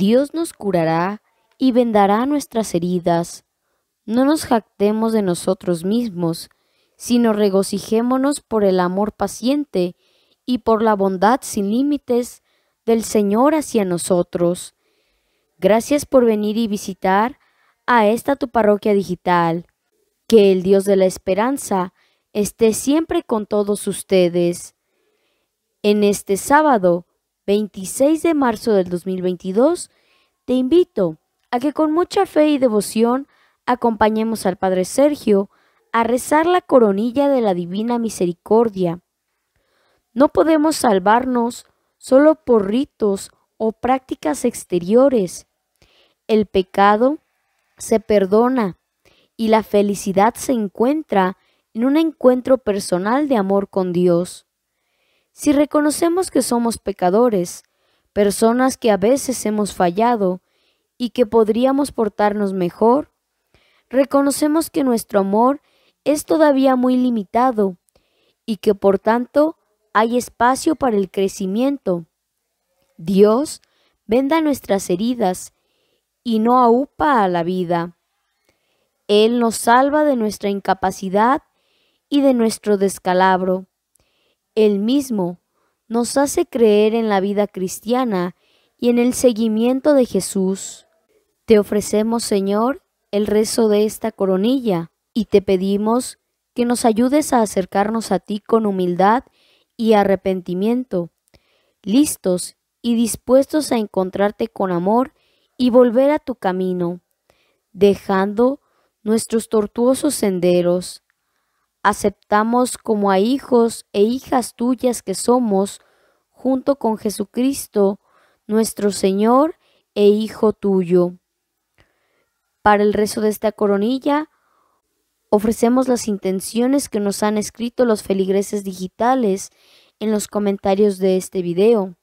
Dios nos curará y vendará nuestras heridas. No nos jactemos de nosotros mismos, sino regocijémonos por el amor paciente y por la bondad sin límites del Señor hacia nosotros. Gracias por venir y visitar a esta tu parroquia digital. Que el Dios de la esperanza esté siempre con todos ustedes. En este sábado, 26 de marzo del 2022, te invito a que con mucha fe y devoción acompañemos al Padre Sergio a rezar la coronilla de la Divina Misericordia. No podemos salvarnos solo por ritos o prácticas exteriores. El pecado se perdona y la felicidad se encuentra en un encuentro personal de amor con Dios. Si reconocemos que somos pecadores, personas que a veces hemos fallado y que podríamos portarnos mejor, reconocemos que nuestro amor es todavía muy limitado y que por tanto hay espacio para el crecimiento. Dios venda nuestras heridas y no aupa a la vida. Él nos salva de nuestra incapacidad y de nuestro descalabro. Él mismo nos hace creer en la vida cristiana y en el seguimiento de Jesús. Te ofrecemos, Señor, el rezo de esta coronilla y te pedimos que nos ayudes a acercarnos a ti con humildad y arrepentimiento, listos y dispuestos a encontrarte con amor y volver a tu camino, dejando nuestros tortuosos senderos aceptamos como a hijos e hijas tuyas que somos, junto con Jesucristo, nuestro Señor e Hijo tuyo. Para el rezo de esta coronilla, ofrecemos las intenciones que nos han escrito los feligreses digitales en los comentarios de este video,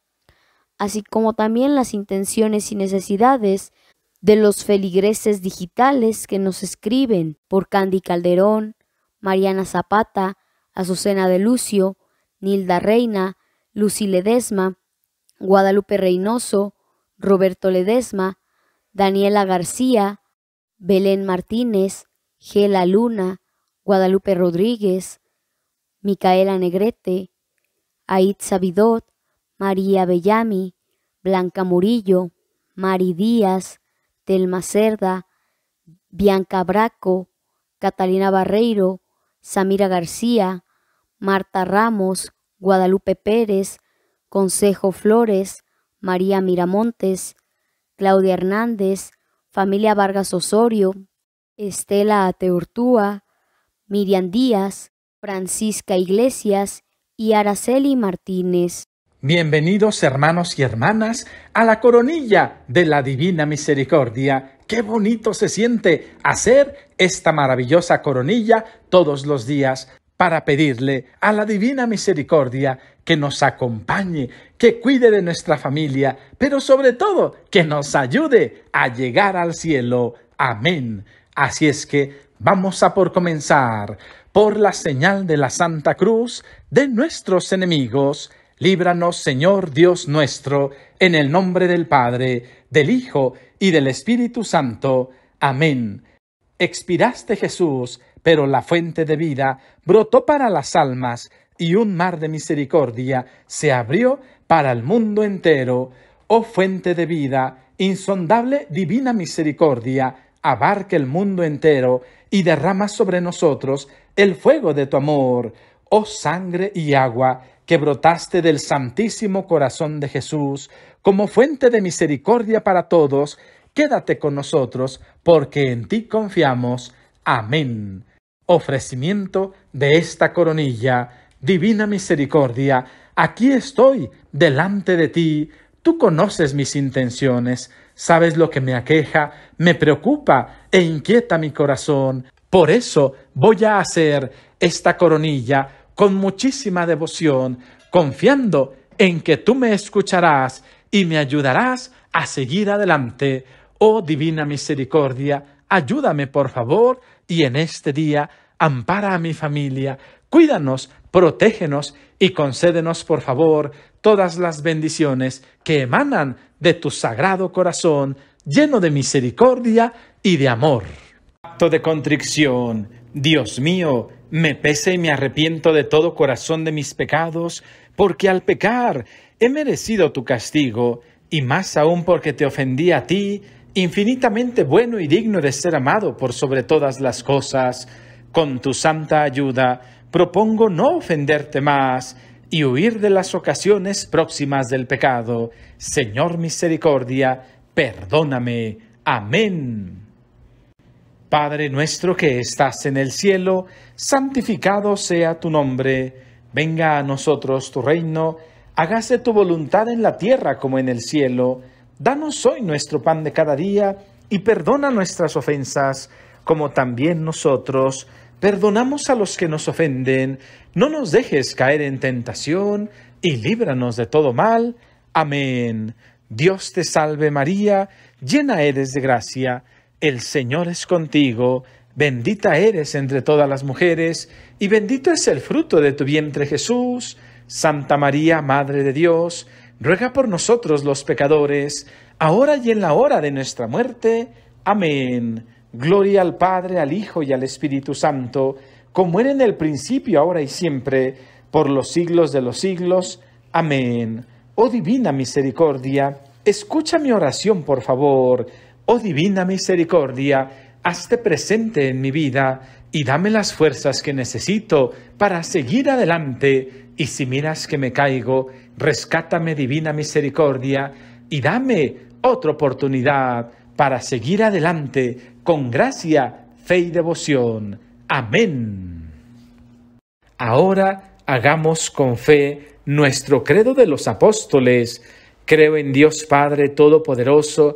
así como también las intenciones y necesidades de los feligreses digitales que nos escriben por Candy Calderón, Mariana Zapata, Azucena de Lucio, Nilda Reina, Lucy Ledesma, Guadalupe Reynoso, Roberto Ledesma, Daniela García, Belén Martínez, Gela Luna, Guadalupe Rodríguez, Micaela Negrete, Aid Sabidot, María Bellami, Blanca Murillo, Mari Díaz, Telma Cerda, Bianca Braco, Catalina Barreiro, Samira García, Marta Ramos, Guadalupe Pérez, Consejo Flores, María Miramontes, Claudia Hernández, familia Vargas Osorio, Estela Ateurtúa, Miriam Díaz, Francisca Iglesias y Araceli Martínez. Bienvenidos hermanos y hermanas a la coronilla de la Divina Misericordia Qué bonito se siente hacer esta maravillosa coronilla todos los días para pedirle a la Divina Misericordia que nos acompañe, que cuide de nuestra familia, pero sobre todo que nos ayude a llegar al cielo. Amén. Así es que vamos a por comenzar. Por la señal de la Santa Cruz de nuestros enemigos, líbranos Señor Dios nuestro, en el nombre del Padre, del Hijo y del Espíritu Santo. Amén. Expiraste Jesús, pero la fuente de vida brotó para las almas y un mar de misericordia se abrió para el mundo entero. Oh fuente de vida, insondable divina misericordia, abarca el mundo entero y derrama sobre nosotros el fuego de tu amor. Oh sangre y agua que brotaste del Santísimo Corazón de Jesús, como fuente de misericordia para todos, quédate con nosotros, porque en ti confiamos. Amén. Ofrecimiento de esta coronilla, divina misericordia, aquí estoy, delante de ti, tú conoces mis intenciones, sabes lo que me aqueja, me preocupa e inquieta mi corazón. Por eso voy a hacer esta coronilla con muchísima devoción, confiando en que tú me escucharás y me ayudarás a seguir adelante. Oh divina misericordia, ayúdame por favor y en este día ampara a mi familia, cuídanos, protégenos y concédenos por favor todas las bendiciones que emanan de tu sagrado corazón, lleno de misericordia y de amor. Acto de contrición, Dios mío, me pese y me arrepiento de todo corazón de mis pecados, porque al pecar he merecido tu castigo, y más aún porque te ofendí a ti, infinitamente bueno y digno de ser amado por sobre todas las cosas. Con tu santa ayuda, propongo no ofenderte más y huir de las ocasiones próximas del pecado. Señor misericordia, perdóname. Amén. Padre nuestro que estás en el cielo, santificado sea tu nombre. Venga a nosotros tu reino, hágase tu voluntad en la tierra como en el cielo. Danos hoy nuestro pan de cada día y perdona nuestras ofensas, como también nosotros Perdonamos a los que nos ofenden, no nos dejes caer en tentación, y líbranos de todo mal. Amén. Dios te salve María, llena eres de gracia, el Señor es contigo, bendita eres entre todas las mujeres, y bendito es el fruto de tu vientre Jesús. Santa María, Madre de Dios, ruega por nosotros los pecadores, ahora y en la hora de nuestra muerte. Amén. Gloria al Padre, al Hijo y al Espíritu Santo, como era en el principio, ahora y siempre, por los siglos de los siglos. Amén. Oh divina misericordia, escucha mi oración, por favor. Oh divina misericordia, hazte presente en mi vida y dame las fuerzas que necesito para seguir adelante. Y si miras que me caigo, rescátame, divina misericordia, y dame otra oportunidad para seguir adelante con gracia, fe y devoción. Amén. Ahora hagamos con fe nuestro credo de los apóstoles. Creo en Dios Padre Todopoderoso,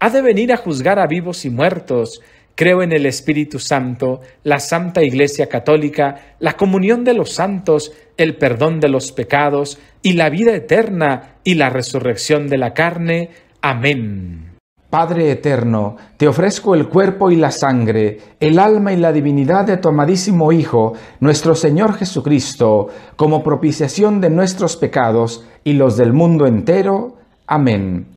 ha de venir a juzgar a vivos y muertos. Creo en el Espíritu Santo, la Santa Iglesia Católica, la comunión de los santos, el perdón de los pecados y la vida eterna y la resurrección de la carne. Amén. Padre eterno, te ofrezco el cuerpo y la sangre, el alma y la divinidad de tu amadísimo Hijo, nuestro Señor Jesucristo, como propiciación de nuestros pecados y los del mundo entero. Amén.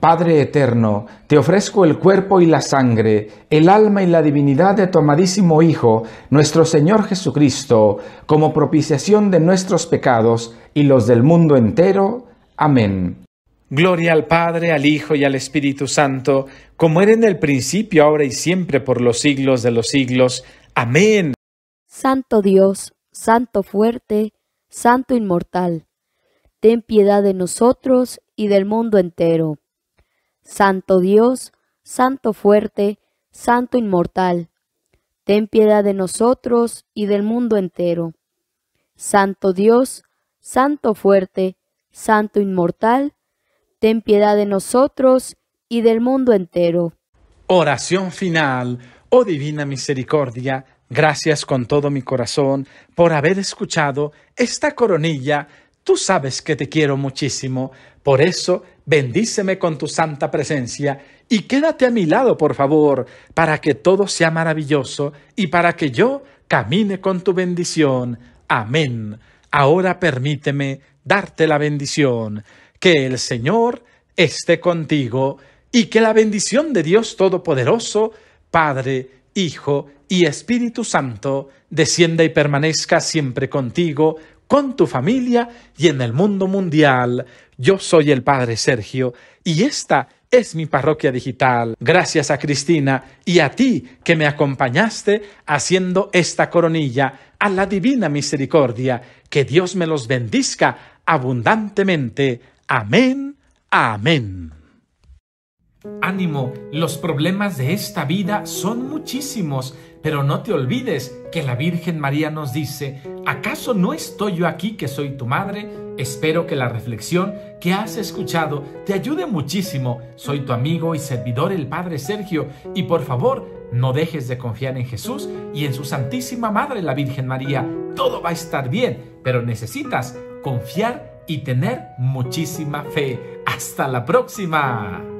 Padre eterno, te ofrezco el cuerpo y la sangre, el alma y la divinidad de tu amadísimo Hijo, nuestro Señor Jesucristo, como propiciación de nuestros pecados y los del mundo entero. Amén. Gloria al Padre, al Hijo y al Espíritu Santo, como era en el principio, ahora y siempre, por los siglos de los siglos. Amén. Santo Dios, Santo fuerte, Santo inmortal, ten piedad de nosotros y del mundo entero. Santo Dios, Santo fuerte, Santo inmortal, ten piedad de nosotros y del mundo entero. Santo Dios, Santo fuerte, Santo inmortal, ten piedad de nosotros y del mundo entero. Oración final, oh divina misericordia, gracias con todo mi corazón por haber escuchado esta coronilla. Tú sabes que te quiero muchísimo, por eso bendíceme con tu santa presencia y quédate a mi lado, por favor, para que todo sea maravilloso y para que yo camine con tu bendición. Amén. Ahora permíteme darte la bendición. Que el Señor esté contigo y que la bendición de Dios Todopoderoso, Padre, Hijo y Espíritu Santo, descienda y permanezca siempre contigo, con tu familia y en el mundo mundial. Yo soy el Padre Sergio y esta es mi parroquia digital. Gracias a Cristina y a ti que me acompañaste haciendo esta coronilla a la divina misericordia. Que Dios me los bendizca abundantemente. Amén. Amén. Ánimo, los problemas de esta vida son muchísimos, pero no te olvides que la Virgen María nos dice, ¿acaso no estoy yo aquí que soy tu madre? Espero que la reflexión que has escuchado te ayude muchísimo. Soy tu amigo y servidor el Padre Sergio y por favor no dejes de confiar en Jesús y en su Santísima Madre la Virgen María. Todo va a estar bien, pero necesitas confiar y tener muchísima fe. Hasta la próxima.